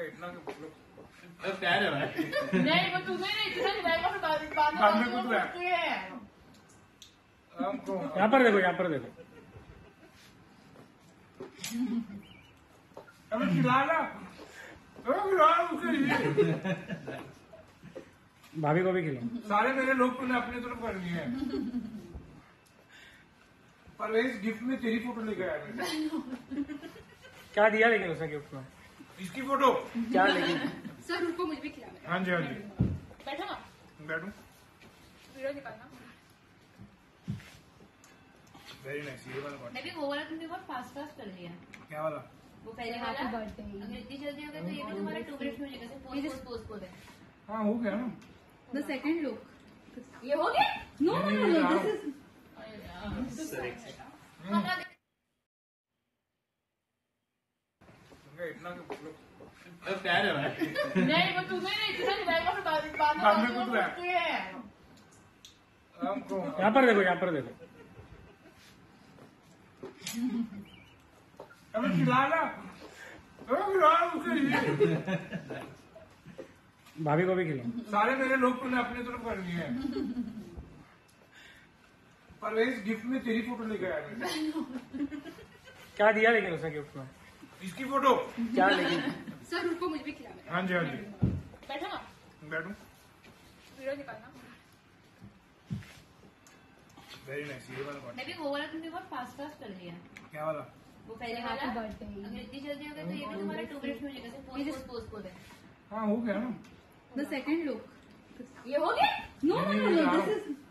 इतना है भाई नहीं वो तुम्हें नहीं इतना दिलाएगा फिर बाद बाद बाद में में कुछ है। पूछते हैं हमको यहाँ पर देखो यहाँ पर देखो अबे खिलाना भाभी को भी खिलाओ। सारे मेरे लोग तूने अपने तरफ़ कर लिए हैं। परवेज गिफ्ट में तेरी फ़ोटो लेकर आया क्या दिया लेकिन उसने गिफ्ट में? इसकी फ़ोटो। क्या लेकिन सर उनको मुझे भी खिलाना हाँ। जी हाँ जी। बैठो ना। बैठू। वीडियो निकालना। वेरी नाइस ये वाला। मैं भी वो वाला तुमने बहुत फास्ट फास्ट कर दिया। क्या वाला? वो पहले वाला? अगर इतनी जल्दी होगा तो ये भी तुम्हारा टू मिनट्स में हो जाएगा पोस्ट पोस्ट पोस्ट पोस्ट है हाँ हो गया ना। The second look. ये हो गया? No, no, no, no. This is इतना अरे प्यार है भाई यहाँ पर देखो यहाँ पर देखो भाभी को भी खिलाओ सारे मेरे लोग तूने अपनी तरफ़ कर लिए हैं परवेज गिफ्ट में तेरी फ़ोटो लेकर आया क्या दिया लेकिन उसने गिफ्ट में? इसकी फ़ोटो। क्या लेकिन सर उनको मुझे भी खिलाना हाँ। जी हाँ जी। बैठो ना। बैठू। वीडियो निकालना। वेरी नाइस ये वाला। मैं भी वो वाला तुमने बहुत फास्ट फास्ट कर दिया। क्या वाला? वो पहले वाला। अगर इतनी जल्दी होगा तो ये भी तुम्हारा टू मिनट्स में हो जाएगा पोस्ट पोस्ट पोस्ट पोस्ट है। हाँ हो गया ना। The second look. ये हो गया? no, no. This is हाँ,